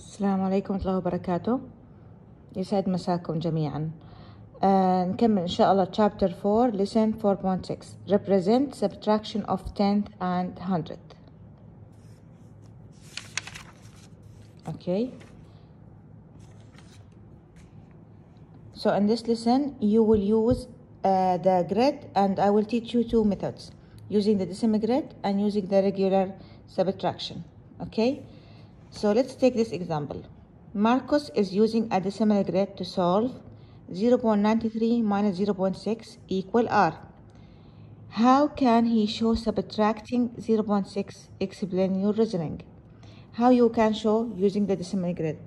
السلام عليكم ورحمة الله وبركاته يسعد مساكم جميعا آه نكمل إن شاء الله chapter 4 lesson 4.6 represent subtraction of tenth and hundredth okay so in this lesson you will use uh, the grid and I will teach you two methods using the decimal grid and using the regular subtraction okay so let's take this example. Marcus is using a decimal grid to solve 0.93 minus 0.6 equal R. How can he show subtracting 0.6? Explain your reasoning. How you can show using the decimal grid.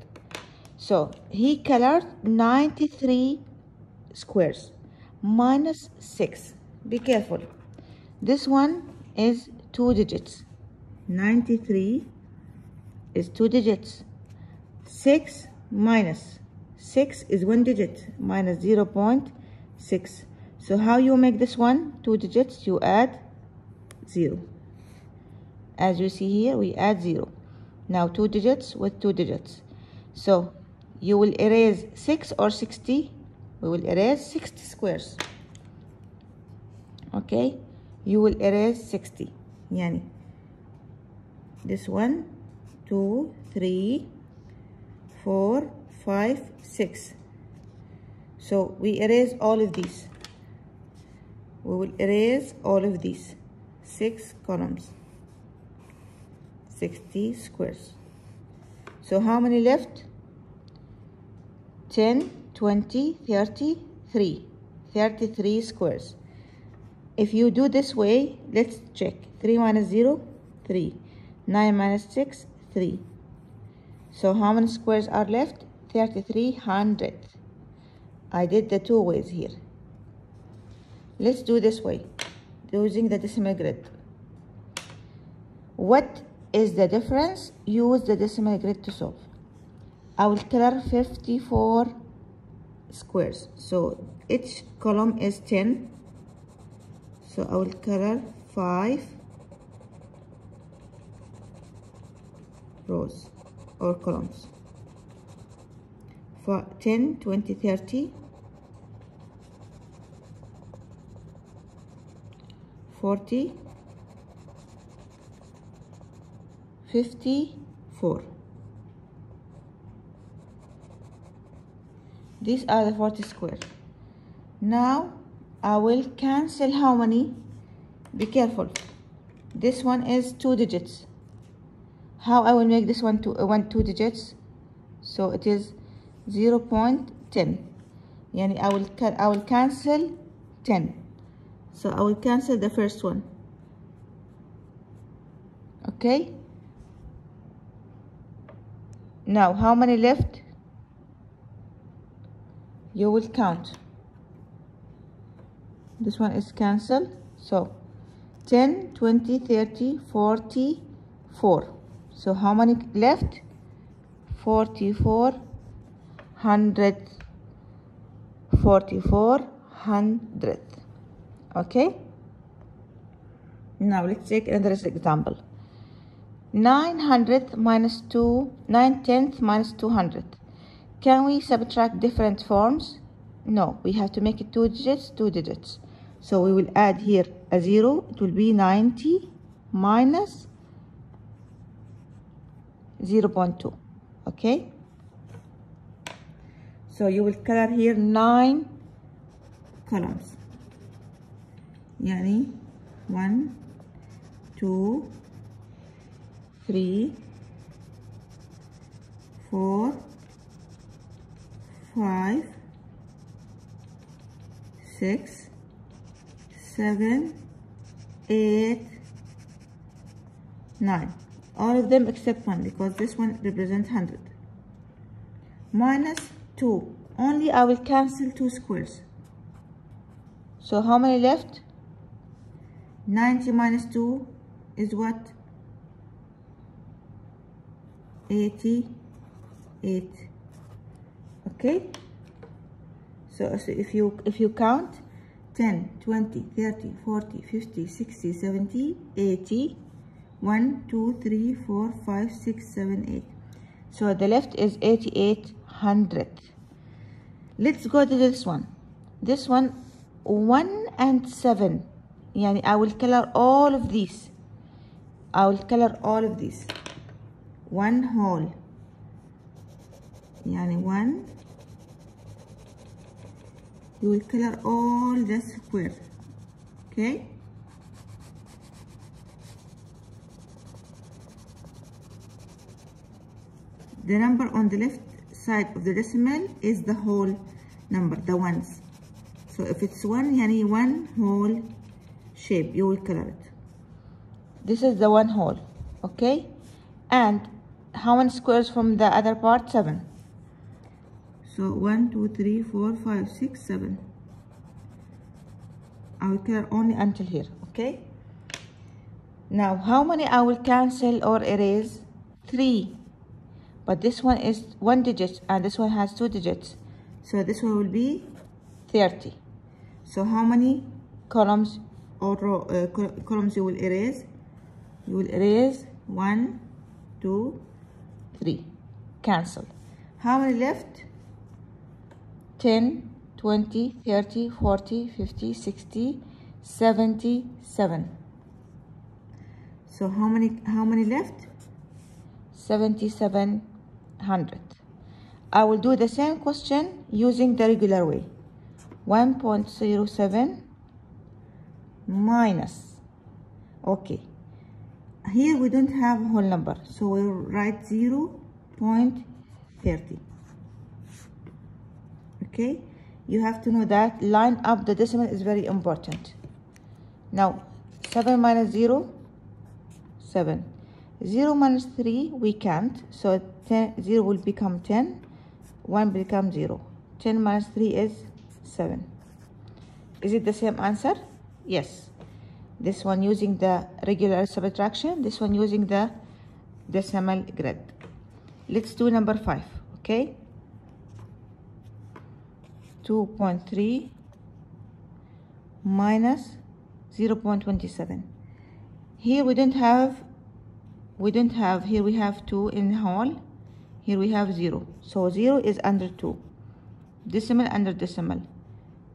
So he colored 93 squares minus 6. Be careful. This one is two digits. 93 is two digits. 6 minus 6 is one digit minus 0 0.6. So how you make this one? Two digits, you add 0. As you see here, we add 0. Now two digits with two digits. So you will erase 6 or 60. We will erase 60 squares. Okay? You will erase 60. Yani this one two, three, four, five, six. So we erase all of these. We will erase all of these. Six columns. 60 squares. So how many left? 10, 20, 30, 33. 33 squares. If you do this way, let's check. 3 minus 0, 3. 9 minus 6, 3. So how many squares are left? 3300. I did the two ways here. Let's do this way, using the decimal grid. What is the difference? Use the decimal grid to solve. I will color 54 squares. So each column is 10. So I will color 5 rows or columns. For 10 20 30 40 54 these are the 40 square. Now I will cancel how many? Be careful. This one is two digits how I will make this one to uh, one two digits. So it is 0 0.10 yani I will I will cancel 10 so I will cancel the first one. Okay? Now how many left? You will count. This one is cancelled. So 10 20 30 40 4 so how many left? 44 hundred. 44 hundred. Okay? Now let's take another example. 900 minus 2 9 tenths minus 200 can we subtract different forms? No we have to make it two digits two digits. So we will add here a zero it will be 90 minus 0 0.2 okay? So you will color here nine columns. يعني one two three four five six seven eight nine all of them except one because this one represents 100 minus 2 only I will cancel two squares so how many left? 90 minus 2 is what? 88 okay? So, so if you if you count 10 20 30 40 50 60 70 80 1 2 3 4 5 6 7 8 So the left is 88 hundredth. Let's go to this one. This one, 1 and 7. Yani I will color all of these. I will color all of these. One whole. Yani one. You will color all the square. Okay? The number on the left side of the decimal is the whole number, the ones. So if it's one, yani one whole shape, you will color it. This is the one whole, okay? And how many squares from the other part? Seven. So one, two, three, four, five, six, seven. I will color only until here, okay? Now, how many I will cancel or erase? Three. But this one is one digit and this one has two digits. So this one will be 30. So how many columns or row, uh, columns you will erase? You will erase one, two, three. Cancel. How many left? 10, 20, 30, 40, 50, 60, 77. So how many how many left? 7700. I will do the same question using the regular way. 1.07 minus. Okay. Here we don't have whole number, so we'll write 0.30. Okay you have to know that line up the decimal is very important now 7 minus 0 7 0 minus 3 we can't. So 10, 0 will become 10 1 becomes 0 10 minus 3 is 7 is it the same answer? Yes. This one using the regular subtraction this one using the decimal grid. Let's do number 5 okay? 2.3 minus 0.27 here we don't have we don't have here we have 2 in whole here we have 0 so 0 is under 2 decimal under decimal.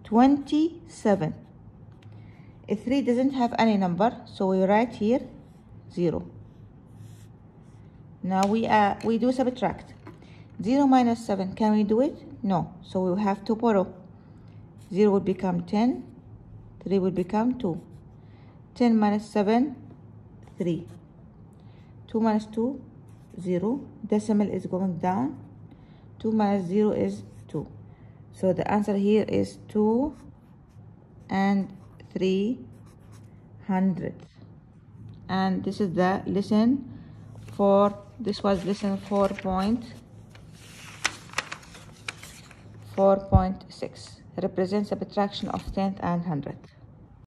27 if 3 doesn't have any number so we write here 0 now we uh, we do subtract. 0 minus 7 can we do it? No, so we have to borrow. 0 will become 10, 3 will become 2. 10 minus 7, 3. 2 minus 2, 0. Decimal is going down. 2 minus 0 is 2. So the answer here is 2 and 300. And this is the lesson for, this was lesson 4 point. 4.6 represents a subtraction of tenth and hundredth.